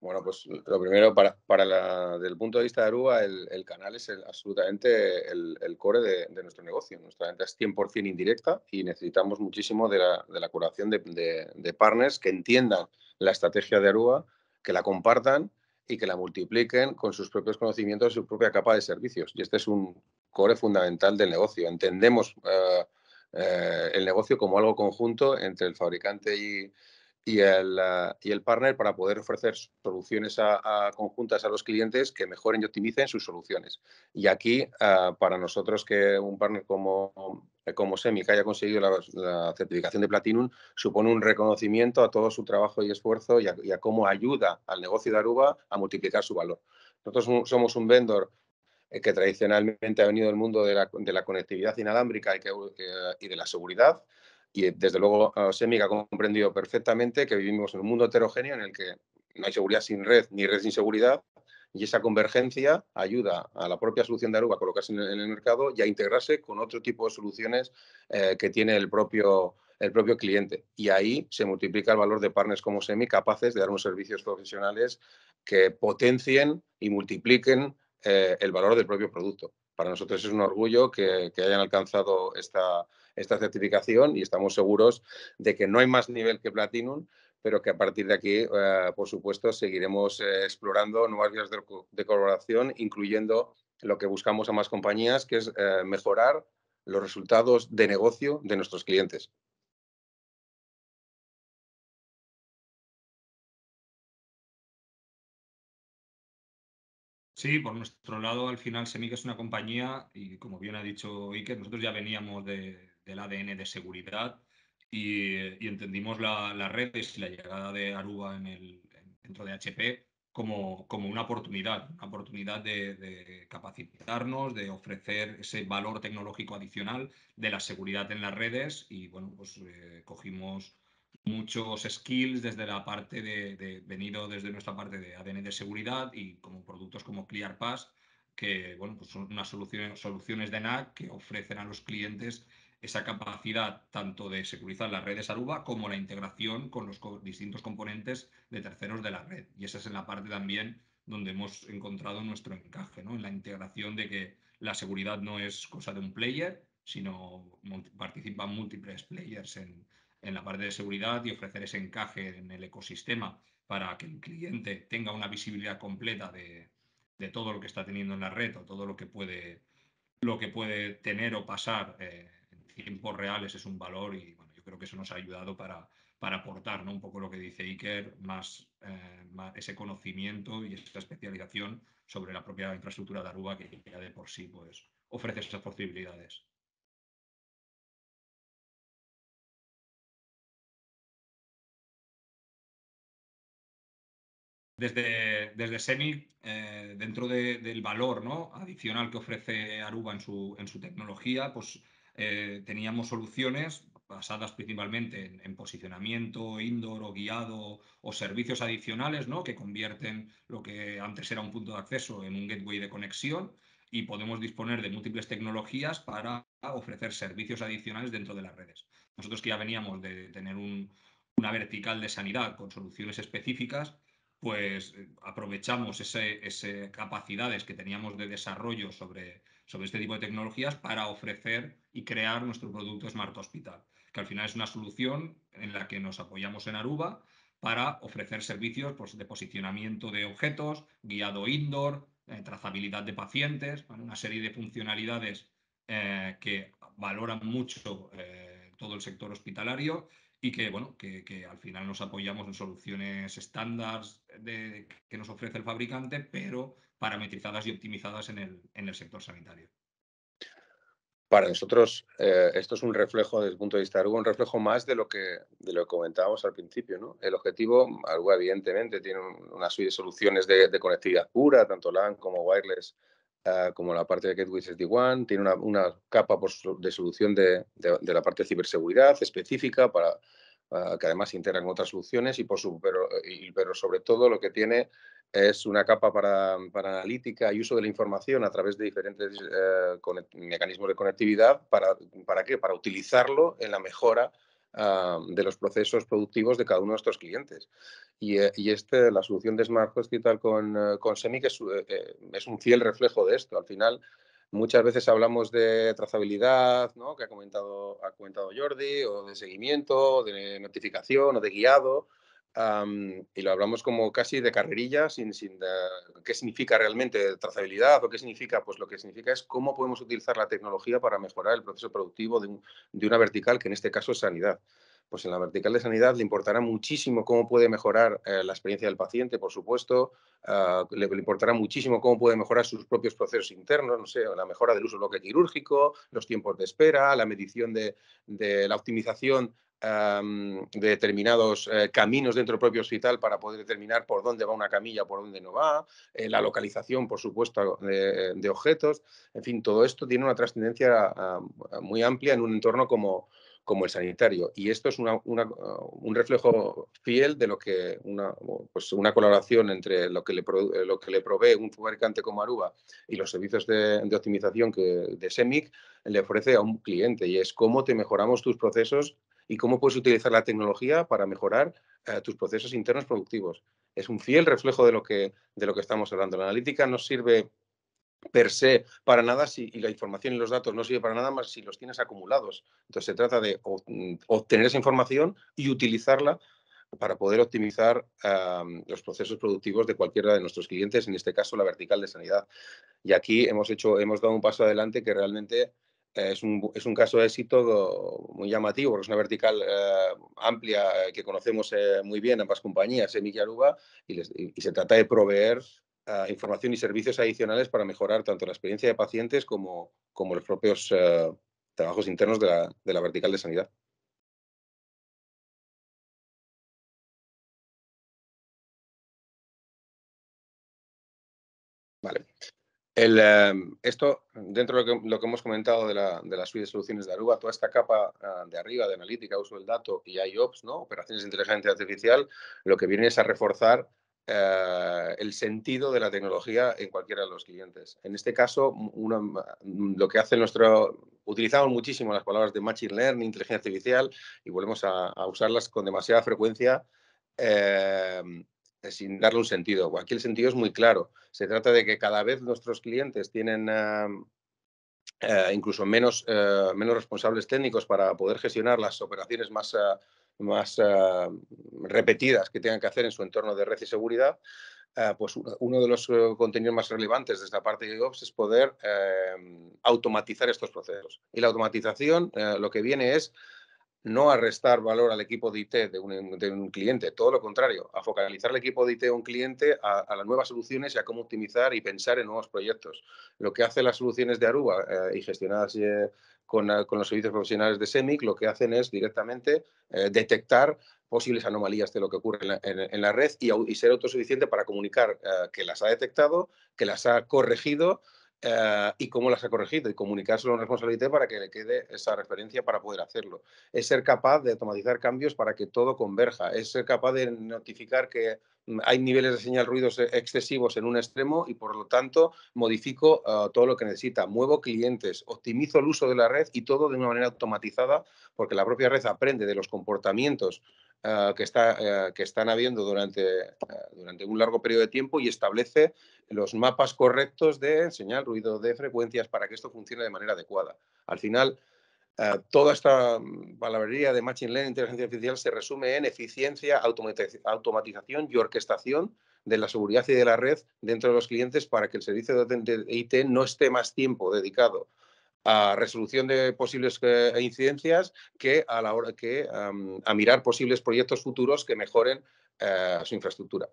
Bueno, pues lo primero, para, para la, desde el punto de vista de Aruba, el, canal es absolutamente el, core de, nuestro negocio. Nuestra venta es 100% indirecta y necesitamos muchísimo de la, de la curación de, de, partners que entiendan la estrategia de Aruba, que la compartan y que la multipliquen con sus propios conocimientos y su propia capa de servicios. Y este es un core fundamental del negocio. Entendemos eh, eh, el negocio como algo conjunto entre el fabricante y, y el, eh, y el partner para poder ofrecer soluciones a, conjuntas a los clientes que mejoren y optimicen sus soluciones. Y aquí, eh, para nosotros que un partner como, eh, como SEMI que haya conseguido la, certificación de Platinum supone un reconocimiento a todo su trabajo y esfuerzo y a, cómo ayuda al negocio de Aruba a multiplicar su valor. Nosotros somos un vendor que tradicionalmente ha venido del mundo de la, de la conectividad inalámbrica y, que, y de la seguridad y desde luego Semic ha comprendido perfectamente que vivimos en un mundo heterogéneo en el que no hay seguridad sin red ni red sin seguridad y esa convergencia ayuda a la propia solución de Aruba a colocarse en el, mercado y a integrarse con otro tipo de soluciones eh, que tiene el propio, el propio cliente. Y ahí se multiplica el valor de partners como Semi capaces de dar unos servicios profesionales que potencien y multipliquen eh, el valor del propio producto. Para nosotros es un orgullo que, hayan alcanzado esta, esta certificación y estamos seguros de que no hay más nivel que Platinum, pero que a partir de aquí, eh, por supuesto, seguiremos eh, explorando nuevas vías de, colaboración, incluyendo lo que buscamos a más compañías, que es eh, mejorar los resultados de negocio de nuestros clientes. Sí, por nuestro lado, al final Semic es una compañía y como bien ha dicho Iker, nosotros ya veníamos de, del ADN de seguridad y, entendimos las redes y la llegada de Aruba en el, dentro de HP como, como una oportunidad, una oportunidad de, capacitarnos, de ofrecer ese valor tecnológico adicional de la seguridad en las redes y bueno, pues eh, cogimos muchos skills desde la parte de, venido desde nuestra parte de ADN de seguridad y como productos como ClearPass que bueno, pues son unas soluciones, soluciones de NAC que ofrecen a los clientes esa capacidad tanto de securizar las redes Aruba como la integración con los distintos componentes de terceros de la red. Y esa es en la parte también donde hemos encontrado nuestro encaje, ¿no? en la integración de que la seguridad no es cosa de un player, sino participan múltiples players en, en la parte de seguridad y ofrecer ese encaje en el ecosistema para que el cliente tenga una visibilidad completa de, de todo lo que está teniendo en la red o todo lo que puede, lo que puede tener o pasar eh, tiempos reales es un valor y bueno, yo creo que eso nos ha ayudado para, para aportar ¿no? un poco lo que dice Iker, más, eh, ese conocimiento y esa especialización sobre la propia infraestructura de Aruba que ya de por sí pues, ofrece esas posibilidades. Desde, desde SEMI, eh, dentro del valor ¿no? adicional que ofrece Aruba en su, en su tecnología, pues eh, teníamos soluciones basadas principalmente en, posicionamiento indoor o guiado o servicios adicionales ¿no? que convierten lo que antes era un punto de acceso en un gateway de conexión y podemos disponer de múltiples tecnologías para ofrecer servicios adicionales dentro de las redes. Nosotros que ya veníamos de tener una vertical de sanidad con soluciones específicas, pues eh, aprovechamos esas capacidades que teníamos de desarrollo sobre este tipo de tecnologías para ofrecer y crear nuestro producto Smart Hospital, que al final es una solución en la que nos apoyamos en Aruba para ofrecer servicios pues, de posicionamiento de objetos, guiado indoor, eh, trazabilidad de pacientes, una serie de funcionalidades eh, que valoran mucho todo el sector hospitalario y que, bueno, que, al final nos apoyamos en soluciones estándar que nos ofrece el fabricante, pero parametrizadas y optimizadas en el, en el sector sanitario. Para nosotros, eh, esto es un reflejo desde el punto de vista de Aruba, un reflejo más de lo que, de lo comentábamos al principio. ¿no? El objetivo, Aruba evidentemente tiene una suite de soluciones de, conectividad pura, tanto LAN como wireless, uh, como la parte de Gateway SD-WAN, tiene una, una capa de solución de, de, la parte de ciberseguridad específica para, uh, que además integra con otras soluciones, y por su, pero, y, pero sobre todo lo que tiene es una capa para, analítica y uso de la información a través de diferentes eh, mecanismos de conectividad. ¿Para, ¿Para qué? Para utilizarlo en la mejora de los procesos productivos de cada uno de nuestros clientes. Y, eh, este, la solución de Smart Hospital con, eh, con Semic es, eh, es, un fiel reflejo de esto. Al final, muchas veces hablamos de trazabilidad, ¿no? que ha comentado, ha comentado Jordi, o de seguimiento, de notificación o de guiado y lo hablamos como casi de carrerilla, sin, sin qué significa realmente trazabilidad o qué significa, pues lo que significa es cómo podemos utilizar la tecnología para mejorar el proceso productivo de, de una vertical, que en este caso es sanidad. Pues en la vertical de sanidad le importará muchísimo cómo puede mejorar eh, la experiencia del paciente, por supuesto, ah, le, importará muchísimo cómo puede mejorar sus propios procesos internos, no sé, la mejora del uso del bloque quirúrgico, los tiempos de espera, la medición de, de la optimización de determinados eh, caminos dentro del propio hospital para poder determinar por dónde va una camilla, por dónde no va, eh, la localización, por supuesto, de, objetos. En fin, todo esto tiene una trascendencia muy amplia en un entorno como, como el sanitario. Y esto es un reflejo fiel de lo que una, pues una colaboración entre lo que, le, lo que le provee un fabricante como Aruba y los servicios de, de optimización que, de SEMIC le ofrece a un cliente. Y es cómo te mejoramos tus procesos y cómo puedes utilizar la tecnología para mejorar eh, tus procesos internos productivos. Es un fiel reflejo de lo que, de lo que estamos hablando. La analítica no sirve per se para nada si, y la información y los datos no sirve para nada más si los tienes acumulados. Entonces se trata de mm, obtener esa información y utilizarla para poder optimizar los procesos productivos de cualquiera de nuestros clientes, en este caso la vertical de sanidad. Y aquí hemos, hecho, hemos dado un paso adelante que realmente es un, es un, caso de éxito muy llamativo, porque es una vertical eh, amplia eh, que conocemos eh, muy bien ambas compañías, Semic y Aruba, y, y, se trata de proveer información y servicios adicionales para mejorar tanto la experiencia de pacientes como, como los propios trabajos internos de la, de la vertical de sanidad. Em, esto, dentro de lo que, lo que, hemos comentado de la, de la suite de soluciones de Aruba, toda esta capa ah, de arriba de analítica, uso del dato y IOPS, ¿no? operaciones de inteligencia artificial, lo que viene es a reforzar eh, el sentido de la tecnología en cualquiera de los clientes. En este caso, lo que hace nuestro... Utilizamos muchísimo las palabras de Machine Learning, inteligencia artificial, y volvemos a, a usarlas con demasiada frecuencia. Eh, sin darle un sentido. Aquí el sentido es muy claro. Se trata de que cada vez nuestros clientes tienen eh, incluso menos, eh, menos responsables técnicos para poder gestionar las operaciones más, eh, más repetidas que tengan que hacer en su entorno de red y seguridad. pues uno de los contenidos más relevantes de esta parte de Ops es poder automatizar estos procesos. Y la automatización lo que viene es no a restar valor al equipo de IT de un, cliente, todo lo contrario, a focalizar el equipo de IT de un cliente a, las nuevas soluciones y a cómo optimizar y pensar en nuevos proyectos. Lo que hacen las soluciones de Aruba eh, y gestionadas eh, con, los servicios profesionales de SEMIC, lo que hacen es directamente eh, detectar posibles anomalías de lo que ocurre en la, red y, ser autosuficiente para comunicar que las ha detectado, que las ha corregido eh, y cómo las ha corregido y comunicárselo a un responsabilidad para que le quede esa referencia para poder hacerlo. Es ser capaz de automatizar cambios para que todo converja. Es ser capaz de notificar que mm, hay niveles de señal ruidos e-, excesivos en un extremo y por lo tanto modifico eh, todo lo que necesita. Muevo clientes, optimizo el uso de la red y todo de una manera automatizada porque la propia red aprende de los comportamientos eh, que, está, eh, que, están habiendo durante, eh, durante un largo periodo de tiempo y establece los mapas correctos de señal, ruido, de frecuencias para que esto funcione de manera adecuada. Al final, toda esta palabrería de Machine Learning, inteligencia artificial, se resume en eficiencia, automatización y orquestación de la seguridad y de la red dentro de los clientes para que el servicio de IT no esté más tiempo dedicado a resolución de posibles eh, incidencias que a la hora que a mirar posibles proyectos futuros que mejoren eh, su infraestructura.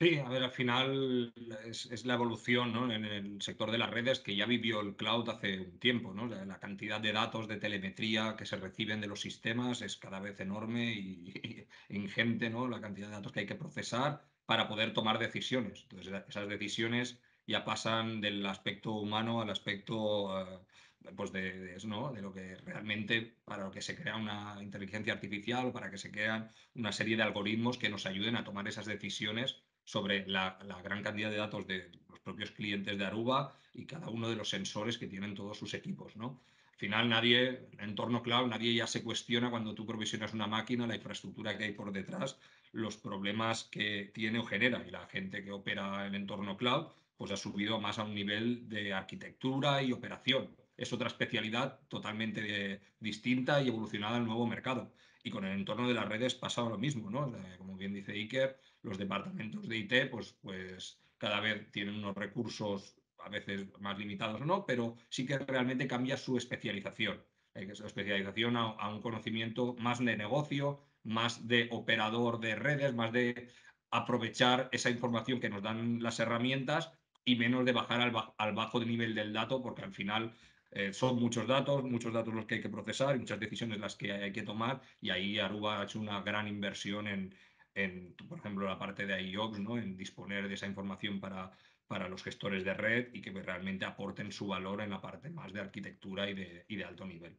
Sí, a ver, al final es, la evolución ¿no? en el sector de las redes que ya vivió el cloud hace un tiempo. ¿no? La, cantidad de datos de telemetría que se reciben de los sistemas es cada vez enorme y, ingente, ¿no? la cantidad de datos que hay que procesar para poder tomar decisiones. Entonces, esas decisiones ya pasan del aspecto humano al aspecto eh, pues de, ¿no? de, lo que realmente, para lo que se crea una inteligencia artificial o para que se crean una serie de algoritmos que nos ayuden a tomar esas decisiones sobre la, gran cantidad de datos de los propios clientes de Aruba y cada uno de los sensores que tienen todos sus equipos. ¿no? Al final nadie, en entorno cloud, nadie ya se cuestiona cuando tú provisionas una máquina, la infraestructura que hay por detrás, los problemas que tiene o genera. Y la gente que opera en entorno cloud, pues ha subido más a un nivel de arquitectura y operación. Es otra especialidad totalmente distinta y evolucionada al nuevo mercado. Y con el entorno de las redes pasa lo mismo, ¿no? Como bien dice Iker, los departamentos de IT, pues, pues cada vez tienen unos recursos a veces más limitados o no, pero sí que realmente cambia su especialización. Eh, su especialización a, un conocimiento más de negocio, más de operador de redes, más de aprovechar esa información que nos dan las herramientas y menos de bajar al, bajo nivel del dato, porque al final eh, son muchos datos, muchos datos los que hay que procesar y muchas decisiones las que hay que tomar. Y ahí Aruba ha hecho una gran inversión en, en por ejemplo, la parte de IOPS, ¿no? en disponer de esa información para para los gestores de red y que realmente aporten su valor en la parte más de arquitectura y de, y de alto nivel.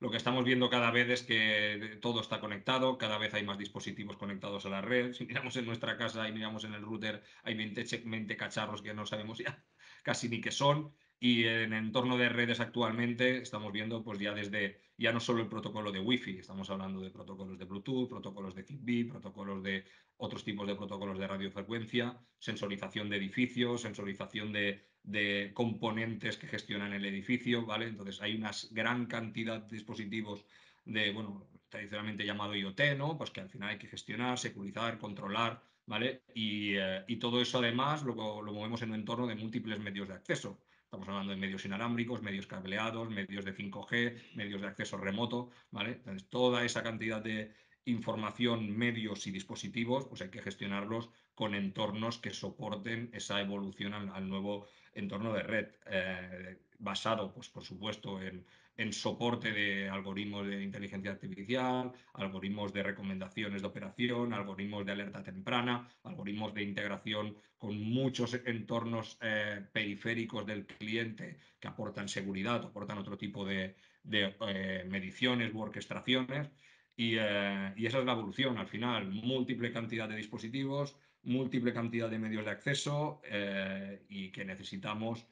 Lo que estamos viendo cada vez es que todo está conectado, cada vez hay más dispositivos conectados a la red. Si miramos en nuestra casa y miramos en el router, hay 20, 20 cacharros que no sabemos ya casi ni qué son. Y en entorno de redes actualmente estamos viendo pues ya desde, ya no solo el protocolo de Wi-Fi, estamos hablando de protocolos de Bluetooth, protocolos de Zigbee, protocolos de otros tipos de protocolos de radiofrecuencia, sensorización de edificios, sensorización de, de componentes que gestionan el edificio, ¿vale? Entonces hay una gran cantidad de dispositivos de, bueno, tradicionalmente llamado IoT, ¿no? Pues que al final hay que gestionar, securizar, controlar, ¿vale? Y, eh, y todo eso además lo, lo movemos en un entorno de múltiples medios de acceso. Estamos hablando de medios inalámbricos, medios cableados, medios de 5G, medios de acceso remoto, ¿vale? Entonces, toda esa cantidad de información, medios y dispositivos, pues hay que gestionarlos con entornos que soporten esa evolución al, nuevo entorno de red, eh, basado, pues por supuesto, en, en soporte de algoritmos de inteligencia artificial, algoritmos de recomendaciones de operación, algoritmos de alerta temprana, algoritmos de integración con muchos entornos eh, periféricos del cliente que aportan seguridad, aportan otro tipo de, eh, mediciones u orquestaciones. Eh, y, esa es la evolución al final, múltiple cantidad de dispositivos, múltiple cantidad de medios de acceso y que necesitamos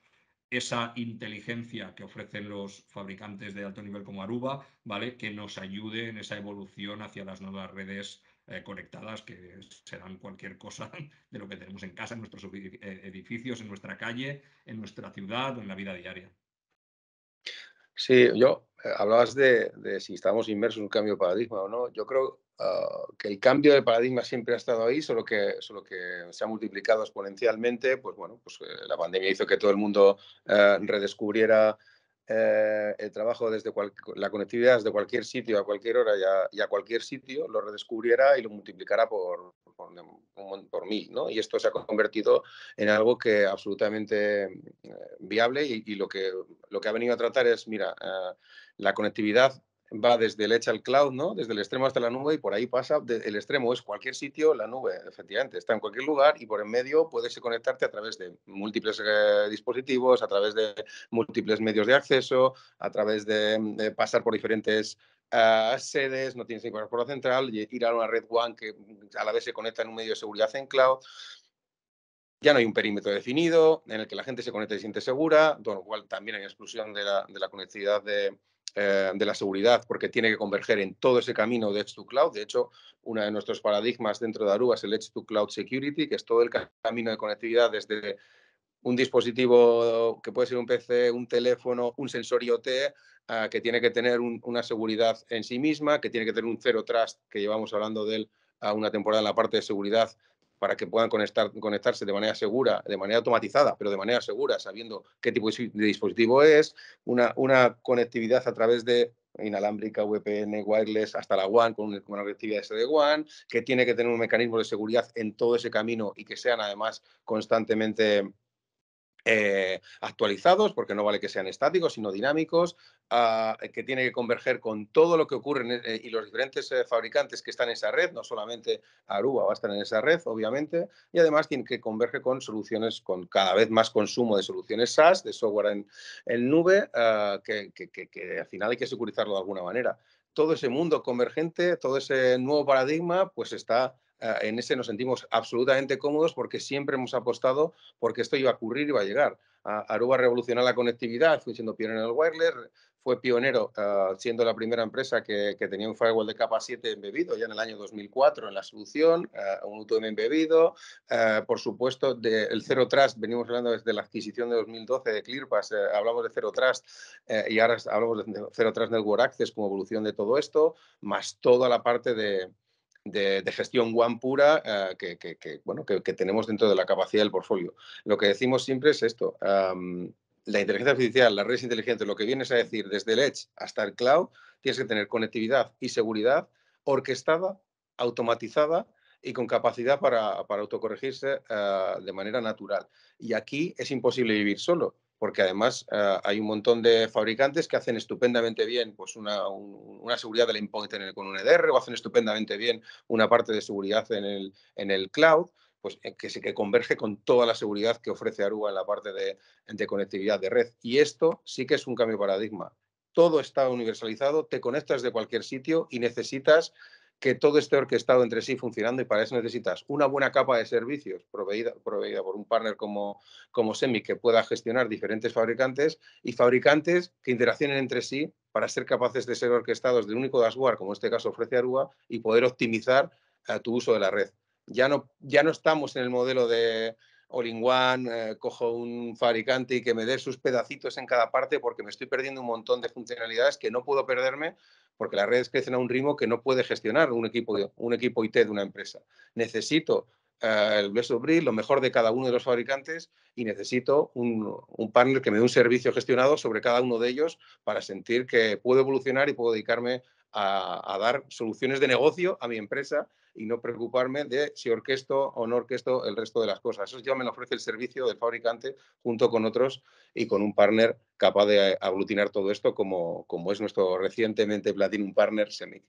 esa inteligencia que ofrecen los fabricantes de alto nivel como Aruba, ¿vale? Que nos ayude en esa evolución hacia las nuevas redes eh, conectadas, que serán cualquier cosa de lo que tenemos en casa, en nuestros eh, edificios, en nuestra calle, en nuestra ciudad o en la vida diaria. Sí, yo eh, hablabas de, si estamos inmersos en un cambio de paradigma o no. Yo creo Ah, que el cambio de paradigma siempre ha estado ahí, solo que, solo que se ha multiplicado exponencialmente. Pues bueno, pues eh, la pandemia hizo que todo el mundo eh, redescubriera eh, el trabajo desde la conectividad desde cualquier sitio a cualquier hora y a, cualquier sitio, lo redescubriera y lo multiplicara por, por, mil. ¿no? Y esto se ha convertido en algo que absolutamente viable y, lo, que, lo que ha venido a tratar es, mira, la conectividad va desde el edge al cloud, ¿no? Desde el extremo hasta la nube y por ahí pasa, el extremo es cualquier sitio, la nube efectivamente está en cualquier lugar y por en medio puedes conectarte a través de múltiples eh, dispositivos, a través de múltiples medios de acceso, a través de, pasar por diferentes ah, sedes, no tienes que ir por la central, ir a una red WAN que a la vez se conecta en un medio de seguridad en cloud. Ya no hay un perímetro definido en el que la gente se conecta y se siente segura, con lo cual también hay exclusión de de la conectividad de, eh, de la seguridad porque tiene que converger en todo ese camino de Edge to Cloud. De hecho, uno de nuestros paradigmas dentro de Aruba es el Edge to Cloud Security, que es todo el camino de conectividad desde un dispositivo que puede ser un PC, un teléfono, un sensor IoT, uh, que tiene que tener una seguridad en sí misma, que tiene que tener un Zero Trust, que llevamos hablando de él a una temporada en la parte de seguridad, para que puedan conectar, conectarse de manera segura, de manera automatizada, pero de manera segura, sabiendo qué tipo de dispositivo es, una, una conectividad a través de inalámbrica, VPN, wireless, hasta la WAN, con una, conectividad SD-WAN, que tiene que tener un mecanismo de seguridad en todo ese camino y que sean además constantemente eh, actualizados, porque no vale que sean estáticos, sino dinámicos, ah, que tiene que converger con todo lo que ocurre eh, y los diferentes eh, fabricantes que están en esa red, no solamente Aruba va a estar en esa red, obviamente, y además tiene que converger con soluciones, con cada vez más consumo de soluciones SaaS, de software en, nube, ah, que, que al final hay que securizarlo de alguna manera. Todo ese mundo convergente, todo ese nuevo paradigma, pues está en ese nos sentimos absolutamente cómodos porque siempre hemos apostado porque esto iba a ocurrir y iba a llegar. Aruba revolucionó la conectividad, fue siendo pionero en el wireless, fue pionero uh, siendo la primera empresa que, tenía un firewall de capa 7 embebido ya en el año 2004 en la solución, uh, un UTM embebido. Por supuesto, del Zero Trust, venimos hablando desde la adquisición de 2012 de ClearPass, hablamos de Zero Trust y ahora hablamos de Zero Trust Network Access como evolución de todo esto, más toda la parte de, de, gestión One pura que, que, bueno, que, tenemos dentro de la capacidad del portfolio. Lo que decimos siempre es esto. La inteligencia artificial, las redes inteligentes, lo que vienes a decir desde el Edge hasta el cloud, tienes que tener conectividad y seguridad orquestada, automatizada y con capacidad para, para autocorregirse uh, de manera natural. Y aquí es imposible vivir solo, porque además uh, hay un montón de fabricantes que hacen estupendamente bien pues una, un, una seguridad del endpoint en el, con un EDR o hacen estupendamente bien una parte de seguridad en el, en el cloud pues, eh, que, que converge con toda la seguridad que ofrece Aruba en la parte de, de conectividad de red. Y esto sí que es un cambio de paradigma. Todo está universalizado, te conectas de cualquier sitio y necesitas que todo esté orquestado entre sí funcionando y para eso necesitas una buena capa de servicios proveída, proveída por un partner como, como SEMI que pueda gestionar diferentes fabricantes y fabricantes que interaccionen entre sí para ser capaces de ser orquestados de un único dashboard, como en este caso ofrece Aruba, y poder optimizar uh, tu uso de la red. Ya no, ya no estamos en el modelo de all-in-one, eh, cojo un fabricante y que me dé sus pedacitos en cada parte porque me estoy perdiendo un montón de funcionalidades que no puedo perderme porque las redes crecen a un ritmo que no puede gestionar un equipo, un equipo IT de una empresa. Necesito uh, el best of breed, lo mejor de cada uno de los fabricantes y necesito un, un, partner que me dé un servicio gestionado sobre cada uno de ellos para sentir que puedo evolucionar y puedo dedicarme a, dar soluciones de negocio a mi empresa y no preocuparme de si orquesto o no orquesto el resto de las cosas. Eso ya me lo ofrece el servicio del fabricante junto con otros y con un partner capaz de aglutinar todo esto como, como es nuestro recientemente Platinum Partner Semic.